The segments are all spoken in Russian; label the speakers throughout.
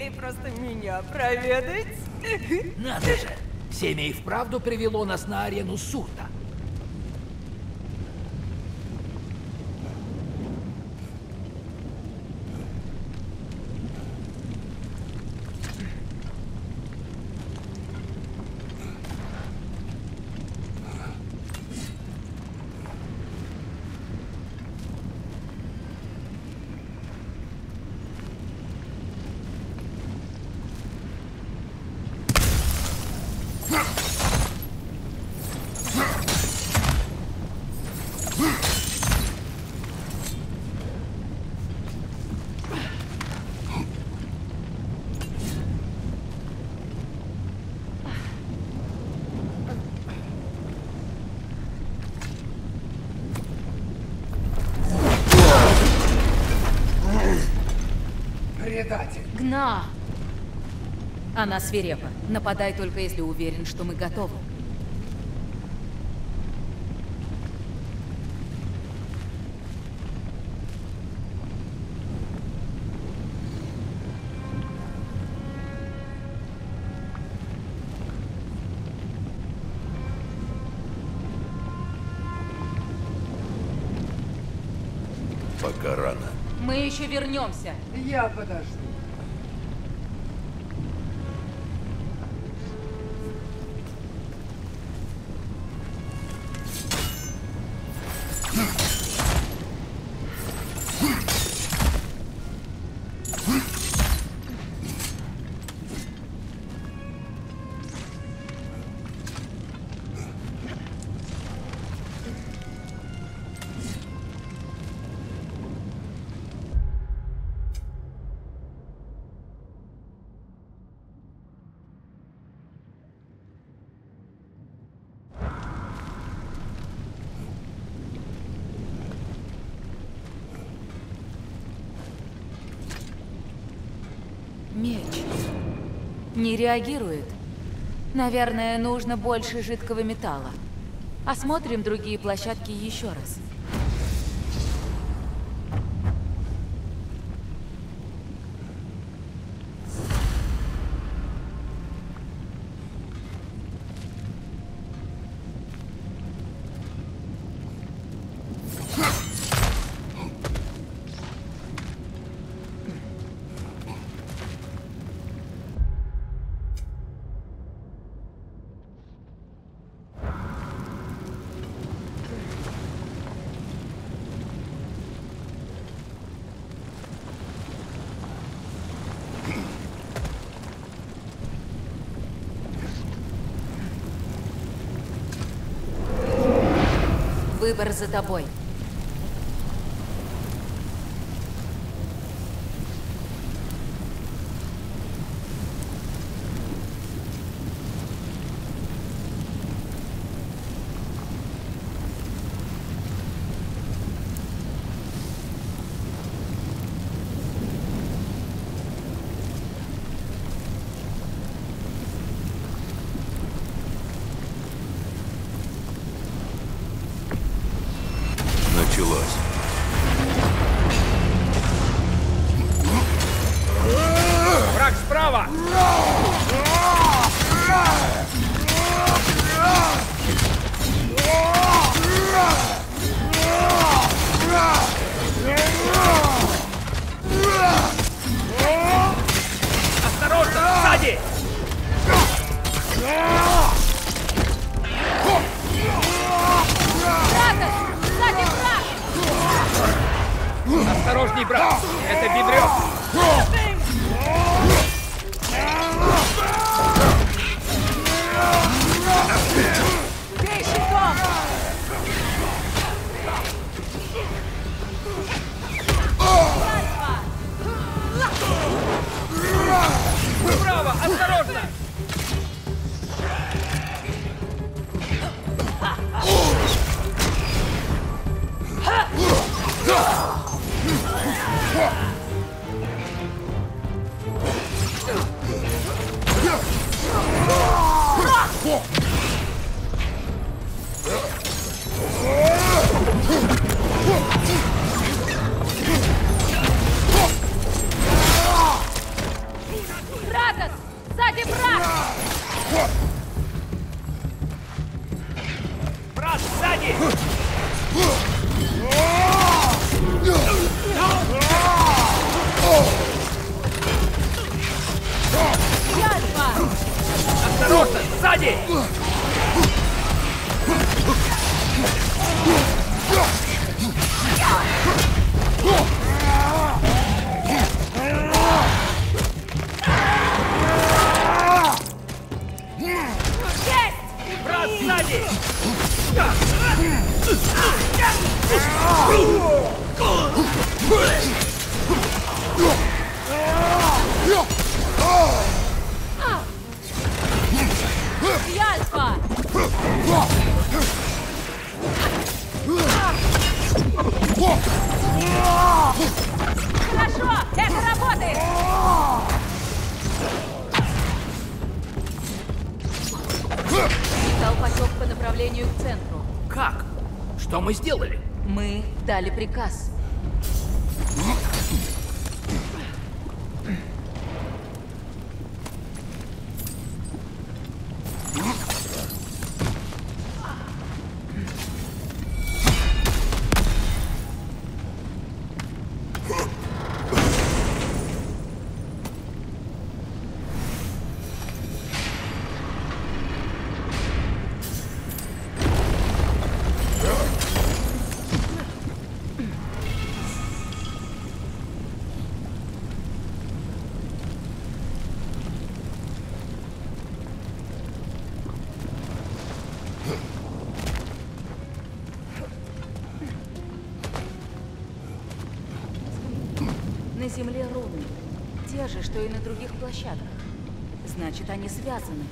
Speaker 1: испытаниях или просто меня проведать?
Speaker 2: Надо же! Семя и вправду привело нас на арену Сурта.
Speaker 3: Она свирепа. Нападай только если уверен, что мы готовы.
Speaker 4: Пока рано.
Speaker 3: Мы еще вернемся.
Speaker 5: Я подожду.
Speaker 3: Реагирует. Наверное, нужно больше жидкого металла. Осмотрим другие площадки еще раз. Выбор за тобой. к центру.
Speaker 2: Как? Что мы сделали?
Speaker 3: Мы дали приказ. они связаны.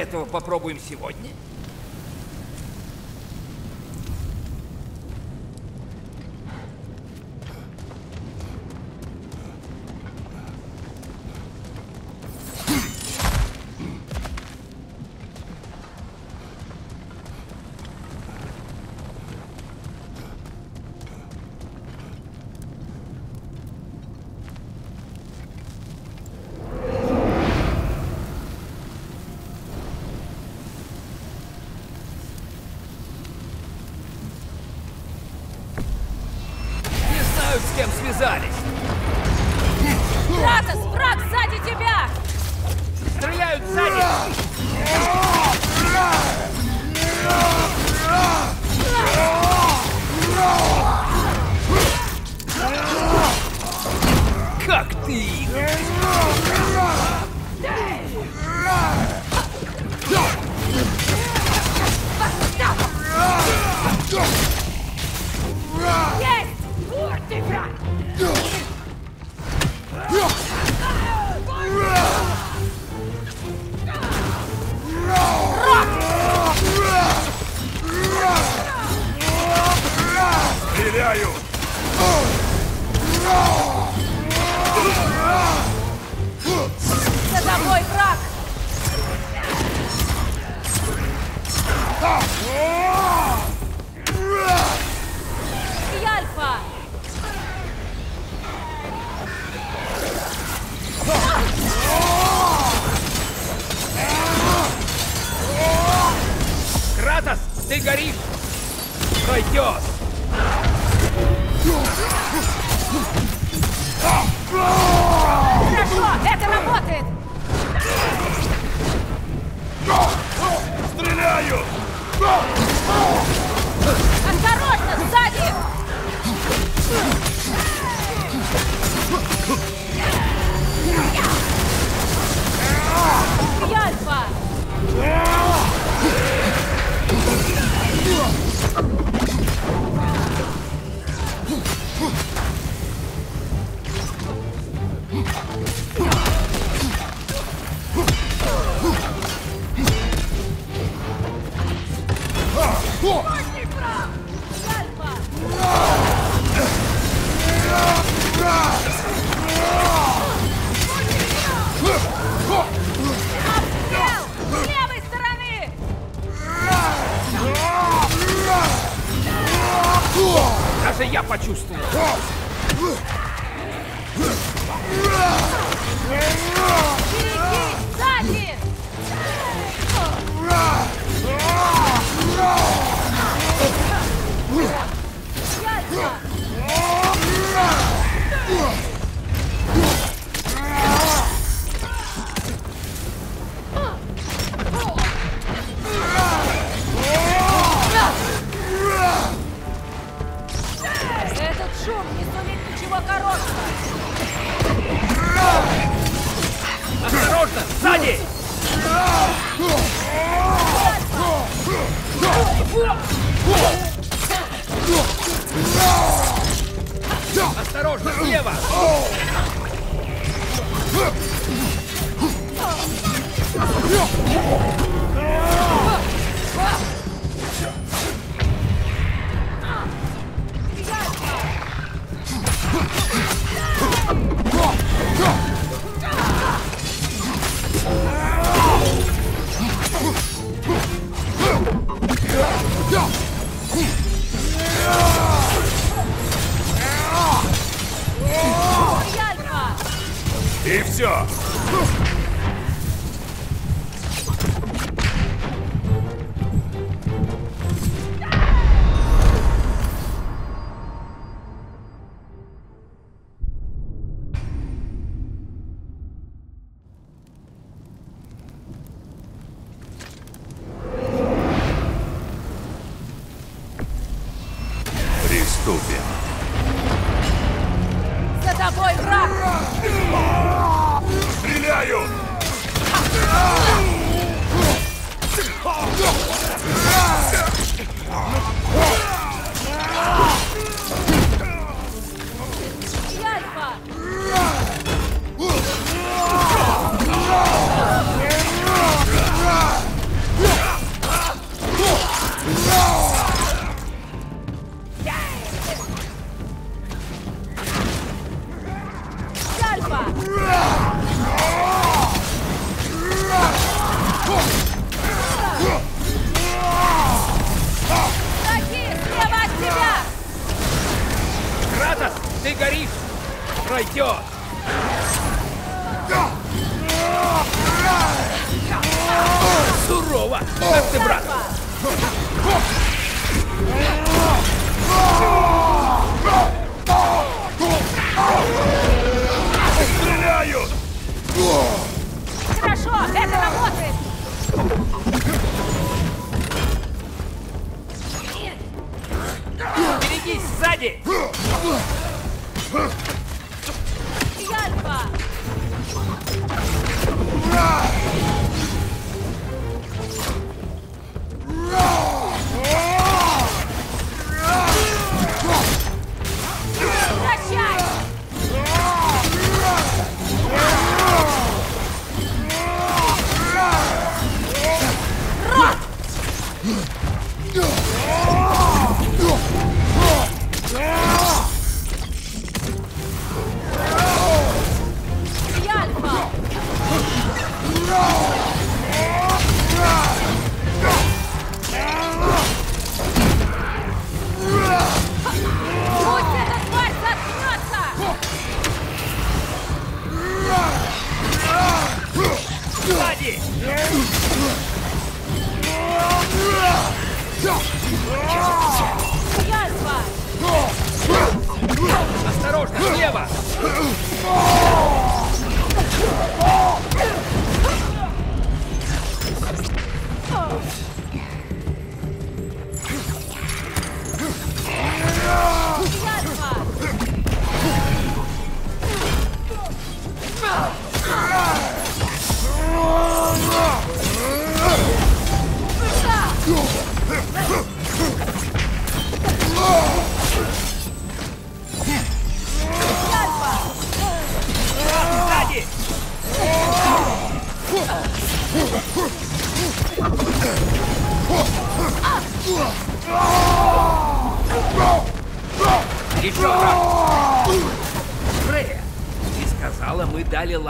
Speaker 2: этого попробуем сегодня?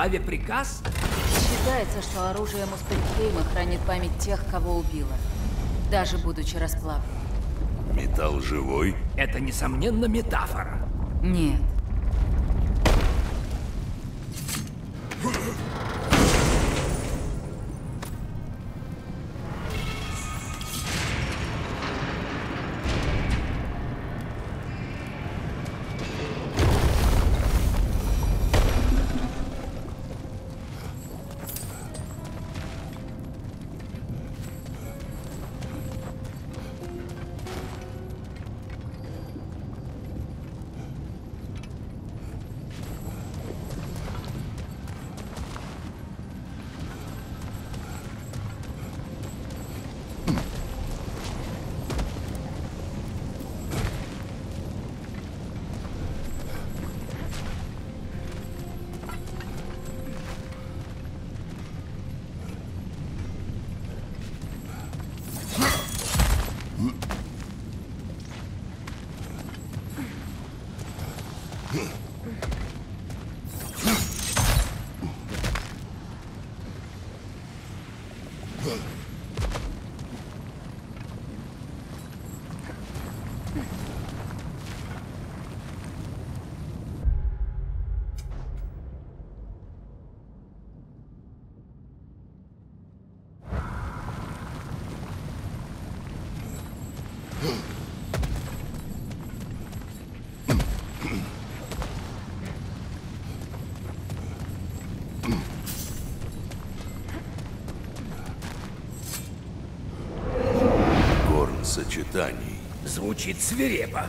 Speaker 2: Мы дали Лаве приказ?
Speaker 3: Считается, что оружие Муспельхейма хранит память тех, кого убило. Даже будучи расплавленным.
Speaker 4: Металл живой?
Speaker 2: Это, несомненно, метафора.
Speaker 3: Нет.
Speaker 2: Звучит свирепо.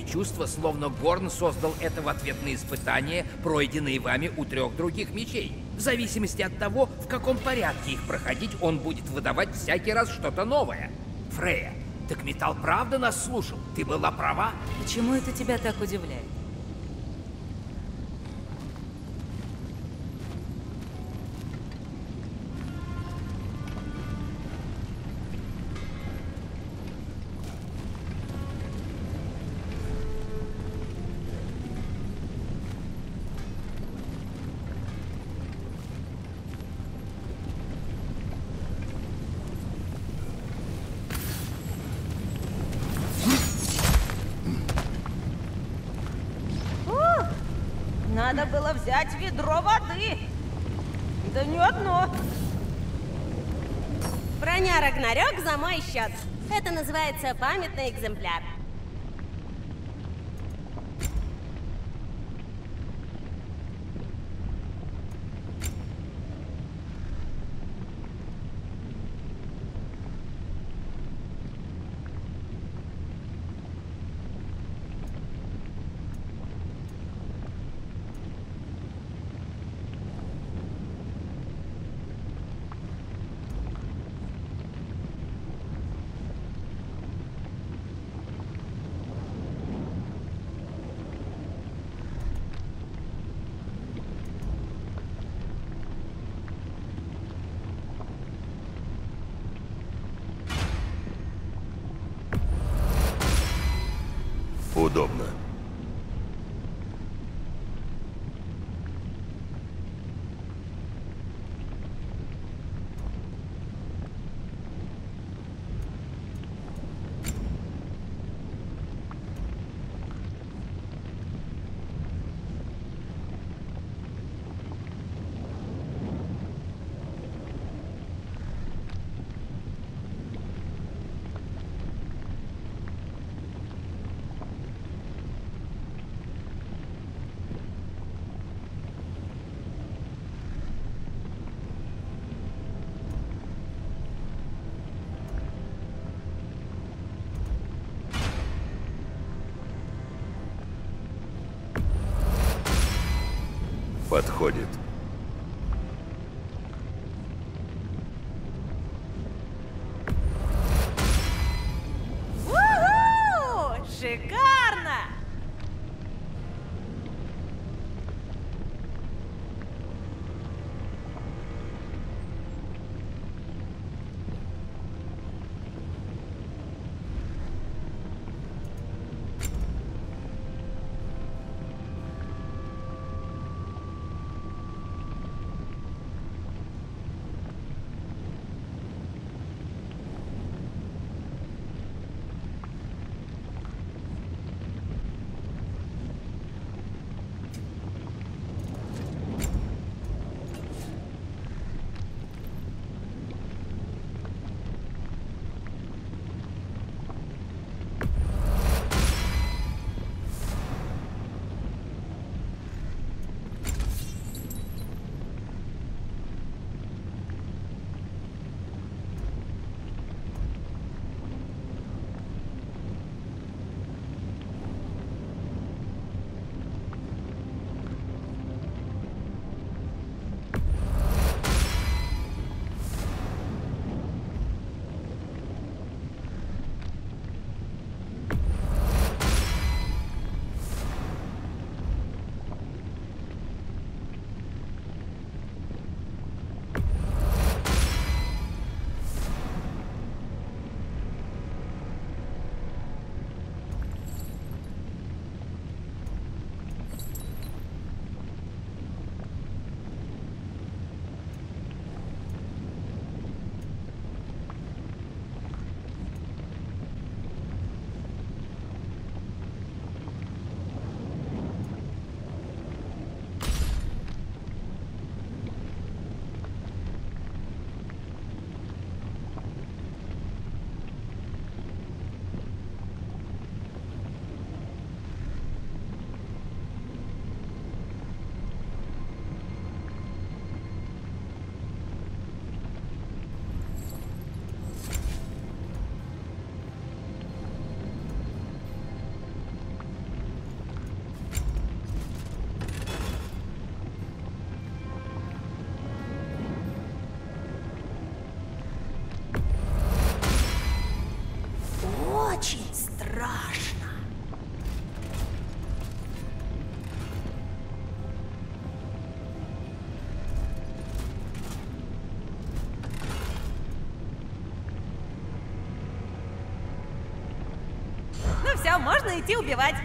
Speaker 2: Такое чувство, словно Горн создал это в ответ на испытания, пройденные вами у трех других мечей. В зависимости от того, в каком порядке их проходить, он будет выдавать всякий раз что-то новое. Фрея, так Металл правда нас слушал? Ты была права?
Speaker 3: Почему это тебя так удивляет?
Speaker 6: Надо было взять ведро воды. Да не одно.
Speaker 7: Броня Рагнарёк за мой счет. Это называется памятный экземпляр. Подходит.
Speaker 8: Можно идти убивать.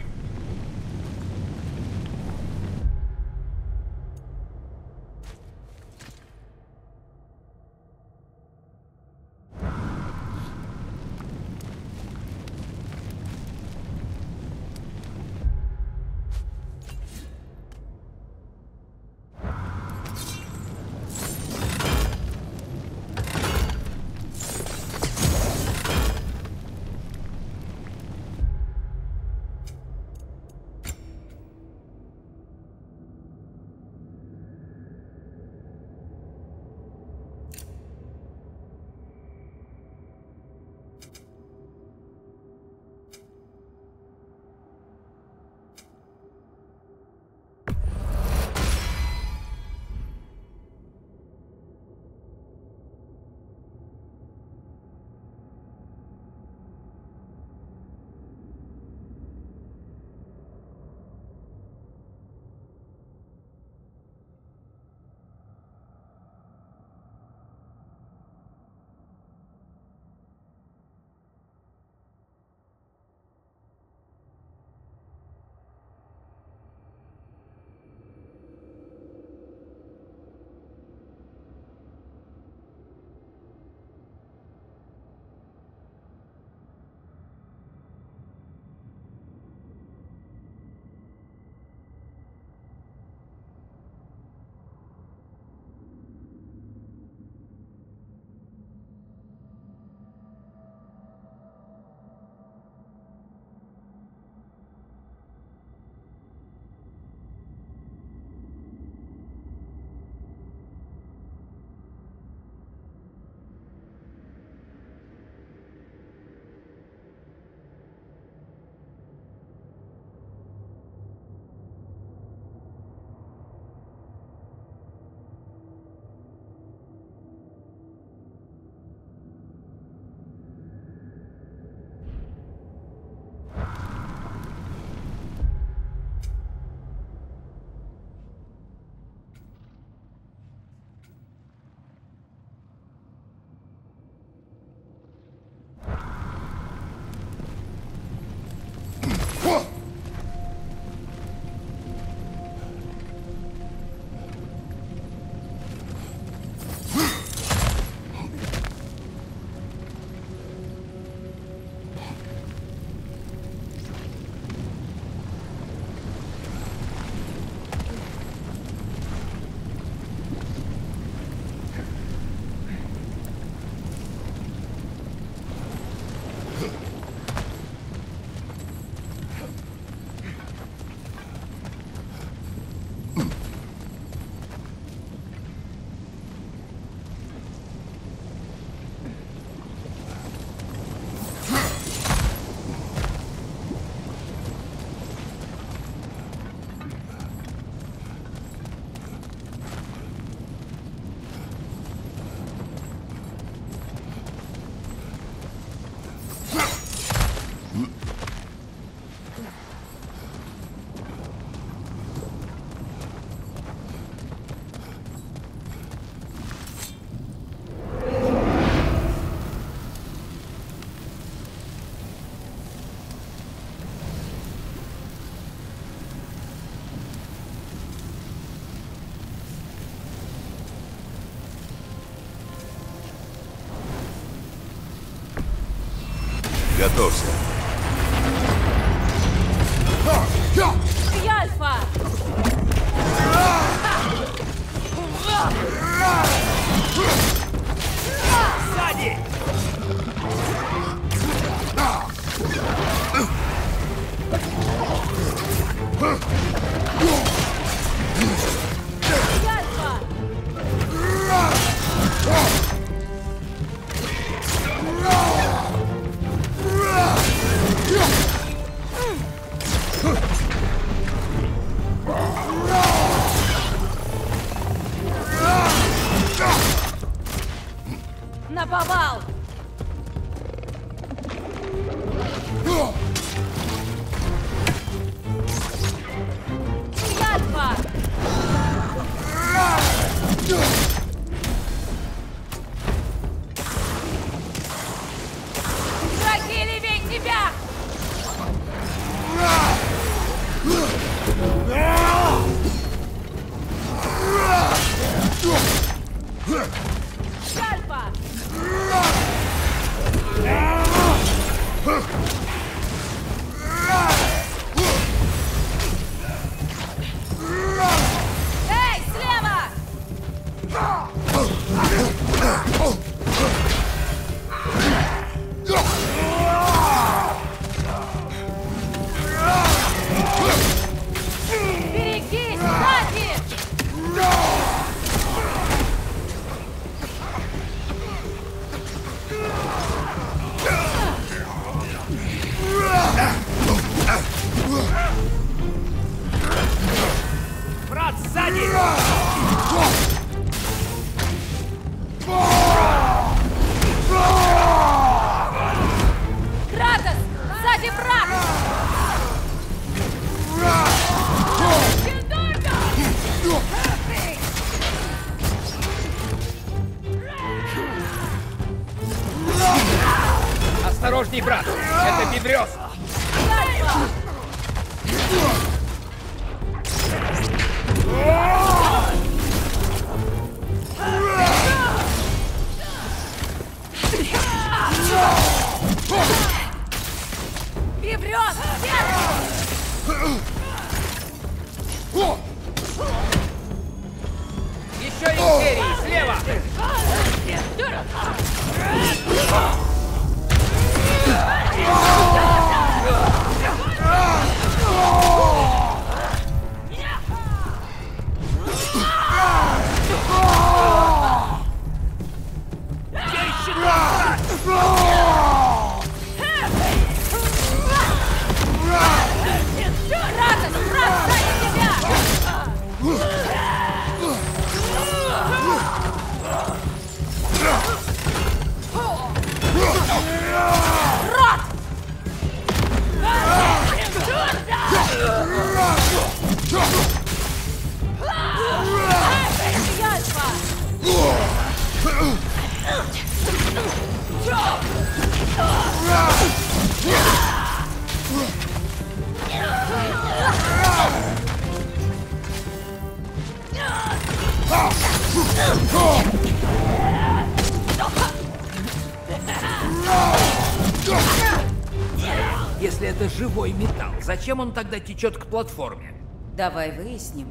Speaker 2: Если это живой металл, зачем он тогда течет к платформе?
Speaker 3: Давай выясним.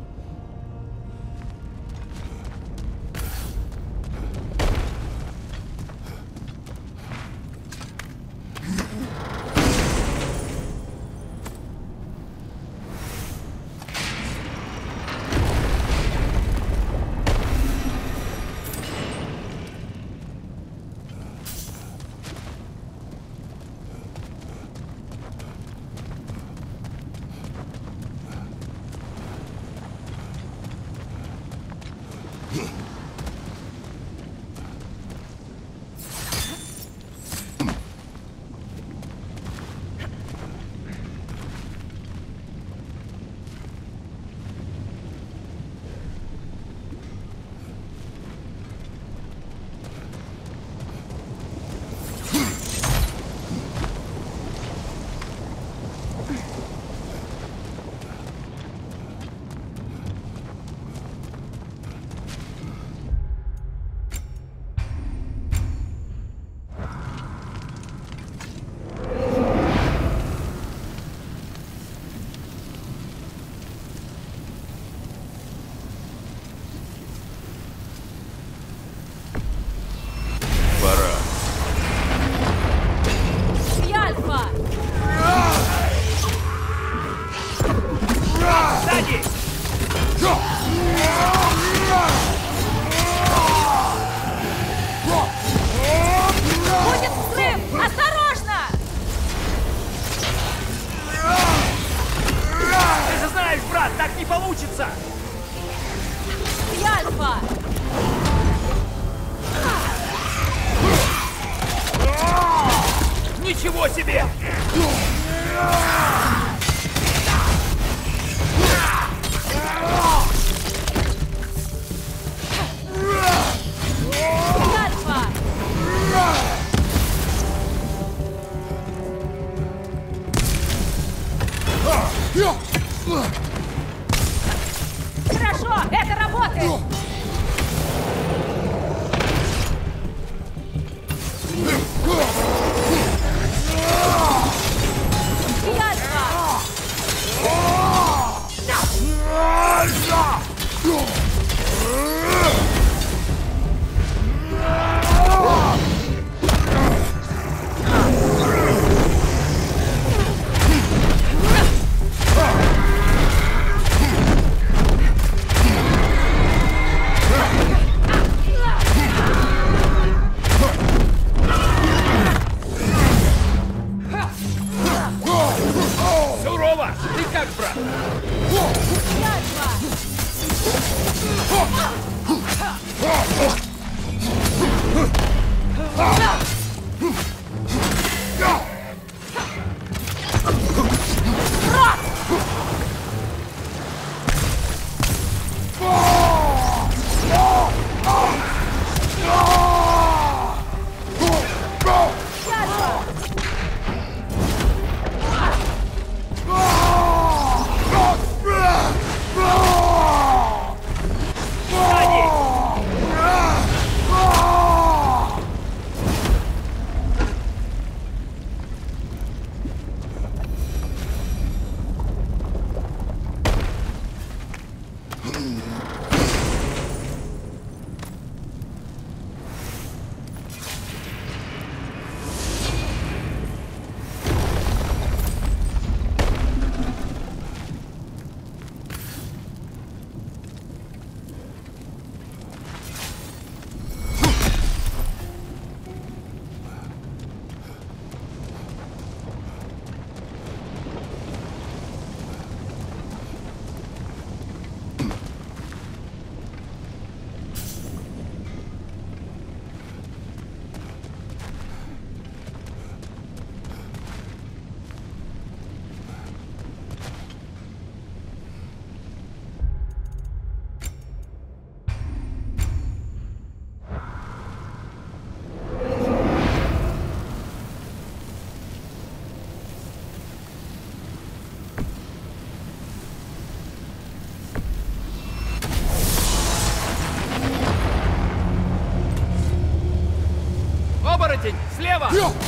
Speaker 3: 不用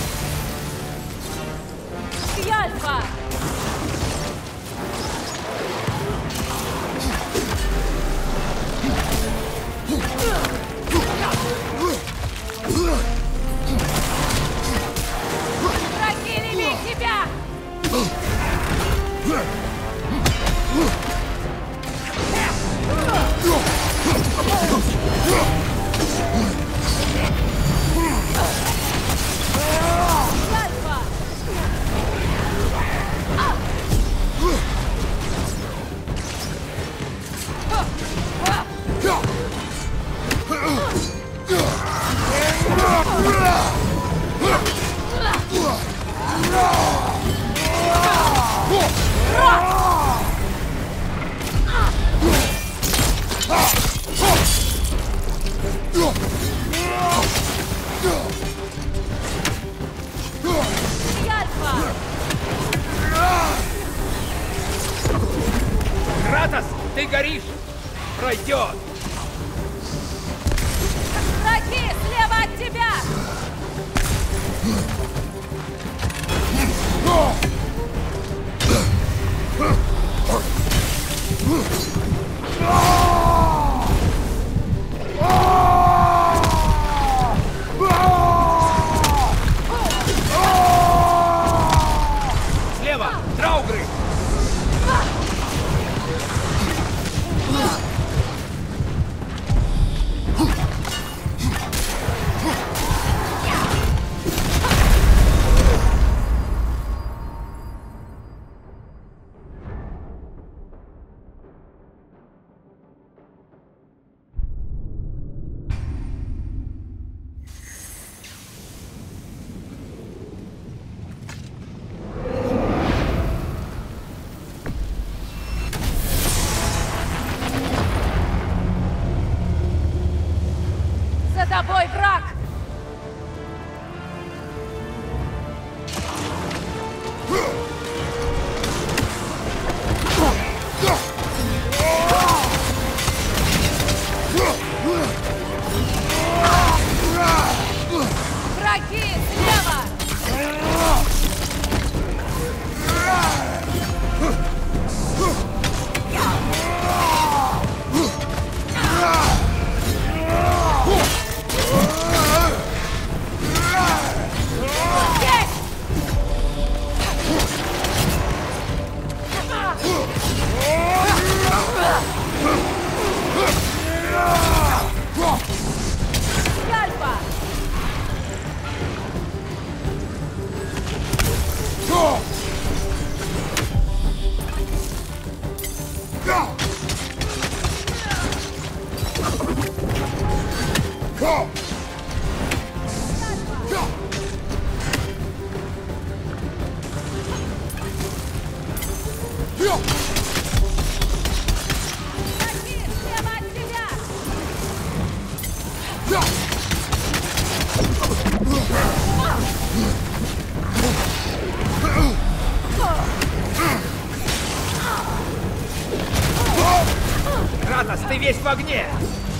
Speaker 9: Кратос, ты
Speaker 2: весь в огне!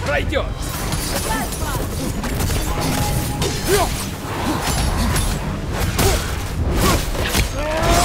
Speaker 2: Пройдет!
Speaker 3: Враги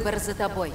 Speaker 3: Выбор за тобой.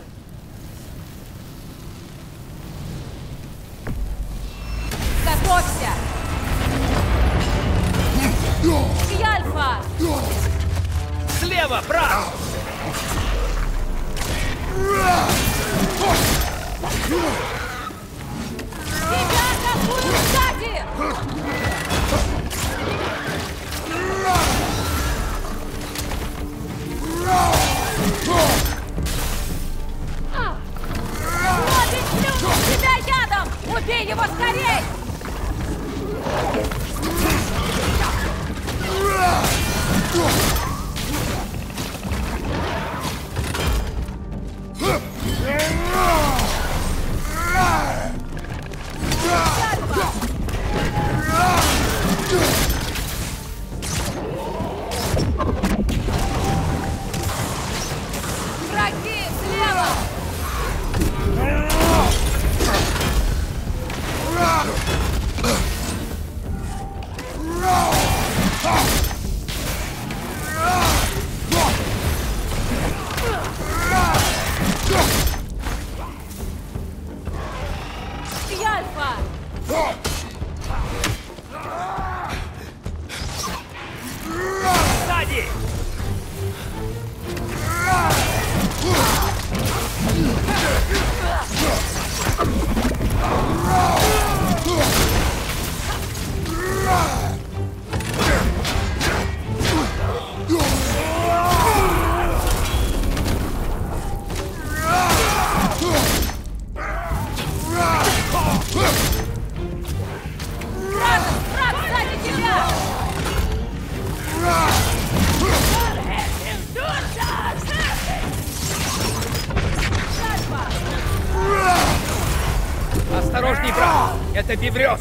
Speaker 3: Это